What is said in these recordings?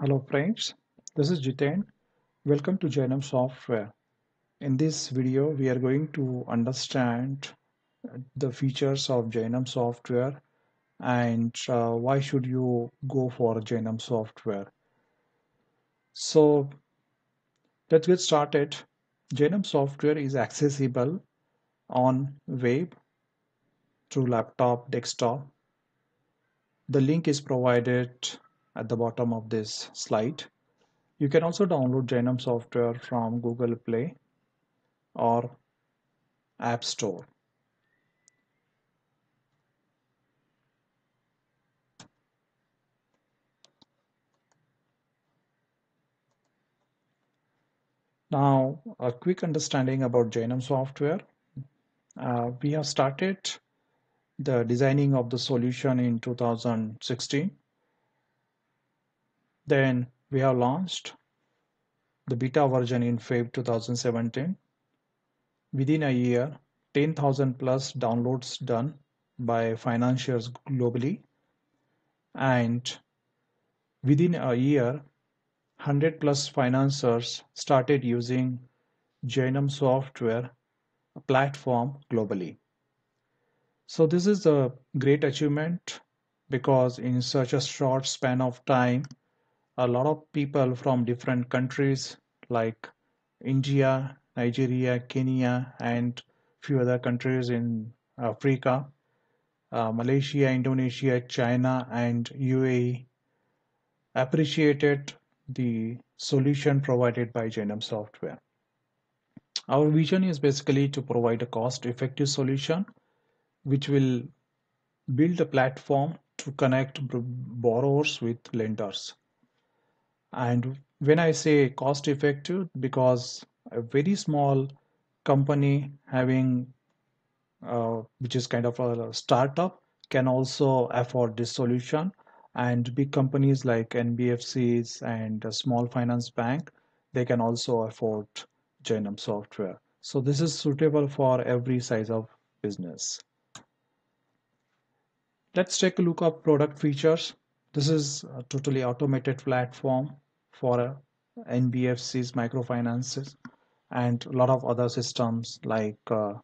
Hello friends, this is Jiten. Welcome to Jainam Software. In this video, we are going to understand the features of Jainam Software and uh, why should you go for Jainam Software. So let's get started. Jainam Software is accessible on web through laptop, desktop. The link is provided at the bottom of this slide. You can also download Jainam software from Google Play or App Store. Now, a quick understanding about Jainam software. Uh, we have started the designing of the solution in 2016. Then we have launched the beta version in Feb 2017. Within a year, 10,000 plus downloads done by financiers globally. And within a year, 100 plus financiers started using Jainam software platform globally. So this is a great achievement because in such a short span of time, a lot of people from different countries like India, Nigeria, Kenya, and few other countries in Africa, uh, Malaysia, Indonesia, China, and UAE appreciated the solution provided by Jainam software. Our vision is basically to provide a cost-effective solution which will build a platform to connect borrowers with lenders. And when I say cost effective, because a very small company having, uh, which is kind of a startup, can also afford this solution. And big companies like NBFCs and a small finance bank, they can also afford Jainam software. So this is suitable for every size of business. Let's take a look at product features. This is a totally automated platform for NBFCs, microfinances, and a lot of other systems like uh,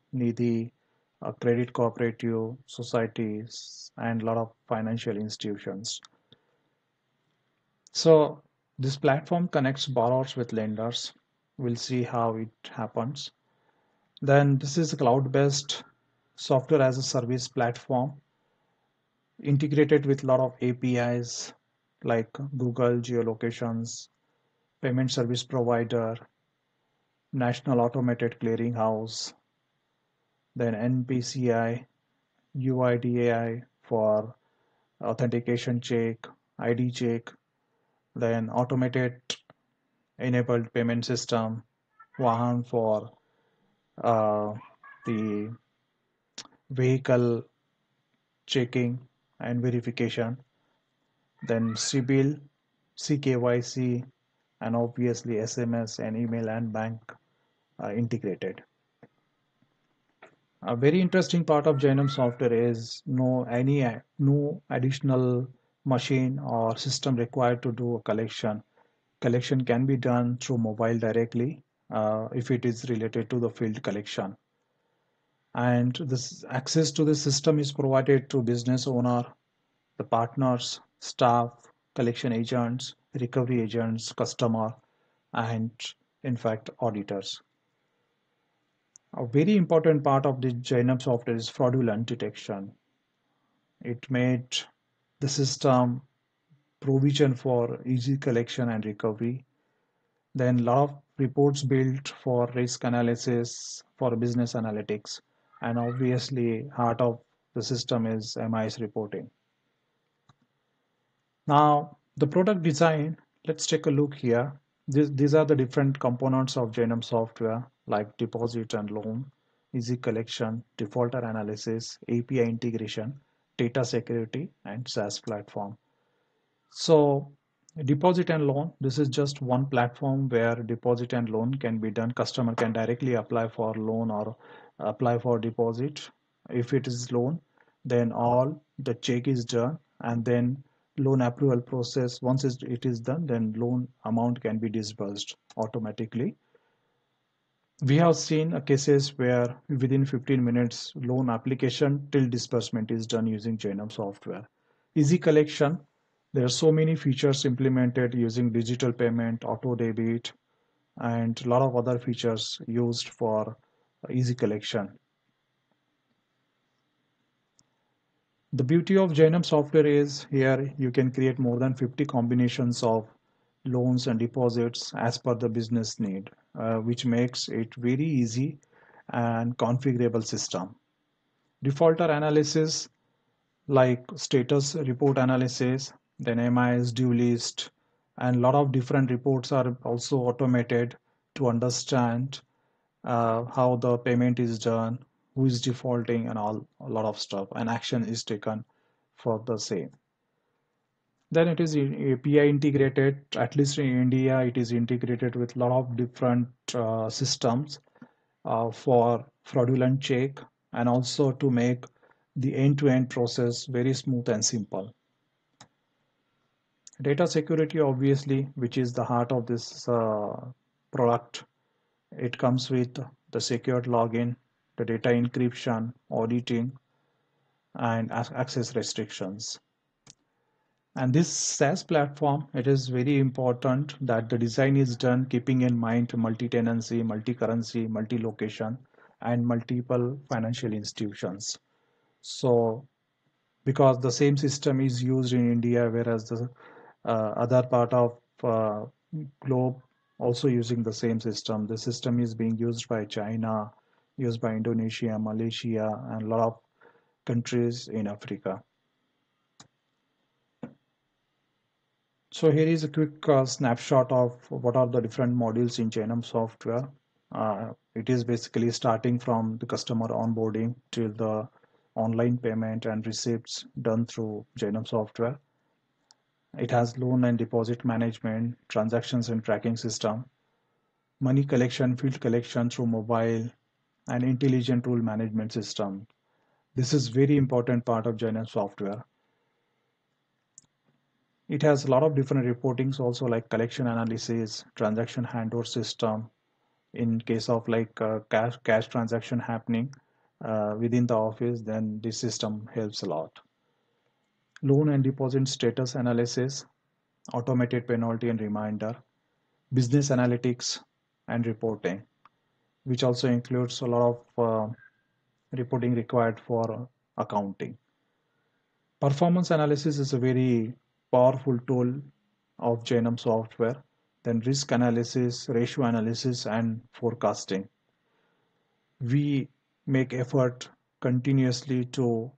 uh, credit cooperative societies, and a lot of financial institutions. So this platform connects borrowers with lenders. We'll see how it happens. Then this is a cloud-based software as a service platform integrated with a lot of APIs like Google geolocations, payment service provider, National Automated Clearinghouse, then NPCI, UIDAI for authentication check, ID check, then automated enabled payment system, Vahan for uh, the vehicle checking and verification then CIBIL, CKYC, and obviously SMS and email and bank are integrated. A very interesting part of Jainam software is no any no additional machine or system required to do a collection. Collection can be done through mobile directly uh, if it is related to the field collection. And this access to the system is provided to business owner, the partners, staff, collection agents, recovery agents, customer, and in fact auditors. A very important part of the Jainam software is fraudulent detection. It made the system provision for easy collection and recovery. Then a lot of reports built for risk analysis, for business analytics, and obviously heart of the system is MIS reporting. Now the product design, let's take a look here. This, these are the different components of Jainam software like deposit and loan, easy collection, defaulter analysis, API integration, data security, and SaaS platform. So deposit and loan, this is just one platform where deposit and loan can be done. Customer can directly apply for loan or apply for deposit. If it is loan, then all the check is done and then loan approval process. Once it is done, then loan amount can be disbursed automatically. We have seen cases where within 15 minutes, loan application till disbursement is done using Jainam software. Easy collection. There are so many features implemented using digital payment, auto debit, and a lot of other features used for easy collection. The beauty of Jainam software is here you can create more than 50 combinations of loans and deposits as per the business need, uh, which makes it very easy and configurable system. Defaulter analysis like status report analysis, then MIS due list, and lot of different reports are also automated to understand uh, how the payment is done, who is defaulting and all a lot of stuff and action is taken for the same. Then it is API integrated at least in India it is integrated with a lot of different uh, systems uh, for fraudulent check and also to make the end-to-end -end process very smooth and simple. Data security obviously which is the heart of this uh, product it comes with the secured login the data encryption, auditing, and access restrictions. And this SaaS platform, it is very important that the design is done keeping in mind multi-tenancy, multi-currency, multi-location, and multiple financial institutions. So because the same system is used in India, whereas the uh, other part of uh, globe also using the same system. The system is being used by China, used by Indonesia, Malaysia, and a lot of countries in Africa. So here is a quick uh, snapshot of what are the different modules in Jainam software. Uh, it is basically starting from the customer onboarding till the online payment and receipts done through Jainam software. It has loan and deposit management, transactions and tracking system, money collection, field collection through mobile, and intelligent rule management system. This is very important part of Jainam software. It has a lot of different reportings also like collection analysis, transaction handover system. In case of like uh, cash, cash transaction happening uh, within the office, then this system helps a lot. Loan and deposit status analysis, automated penalty and reminder, business analytics and reporting which also includes a lot of uh, reporting required for accounting. Performance analysis is a very powerful tool of Jainam software. Then risk analysis, ratio analysis, and forecasting. We make effort continuously to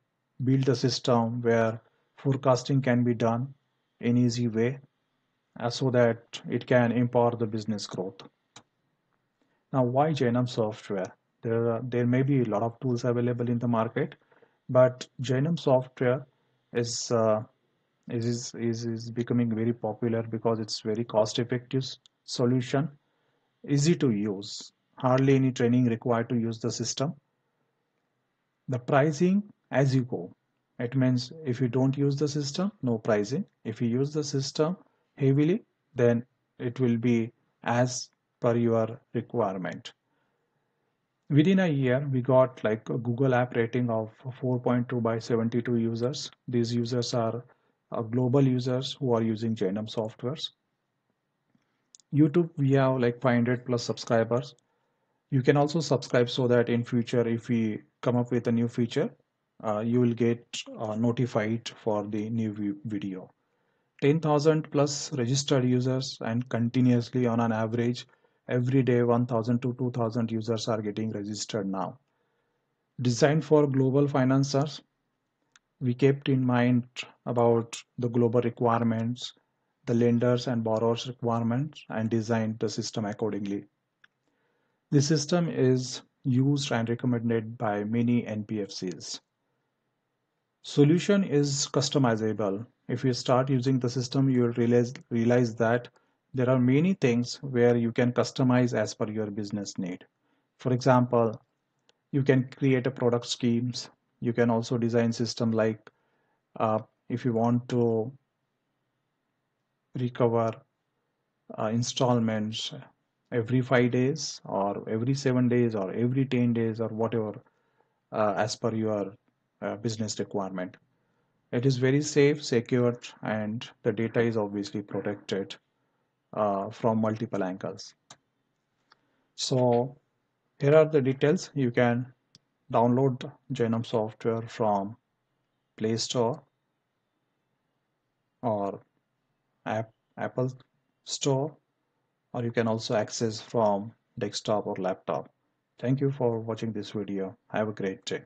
build a system where forecasting can be done in easy way uh, so that it can empower the business growth. Now, why Jainam software? There, are, there may be a lot of tools available in the market, but Jainam software is, uh, is, is, is becoming very popular because it's very cost-effective solution, easy to use, hardly any training required to use the system. The pricing as you go. It means if you don't use the system, no pricing. If you use the system heavily, then it will be as per your requirement. Within a year, we got like a Google app rating of 4.2 by 72 users. These users are uh, global users who are using Jainam softwares. YouTube, we have like 500 plus subscribers. You can also subscribe so that in future, if we come up with a new feature, uh, you will get uh, notified for the new video. 10,000 plus registered users and continuously on an average every day 1000 to 2000 users are getting registered now. Designed for global financiers we kept in mind about the global requirements the lenders and borrowers requirements and designed the system accordingly. The system is used and recommended by many NBFCs solution is customizable. If you start using the system you will realize realize that there are many things where you can customize as per your business need. For example, you can create a product schemes. You can also design system like uh, if you want to recover uh, installments every five days or every seven days or every 10 days or whatever uh, as per your uh, business requirement. It is very safe, secure, and the data is obviously protected uh, from multiple angles. So here are the details. You can download Jainam software from Play Store or App, Apple Store or you can also access from desktop or laptop. Thank you for watching this video. Have a great day.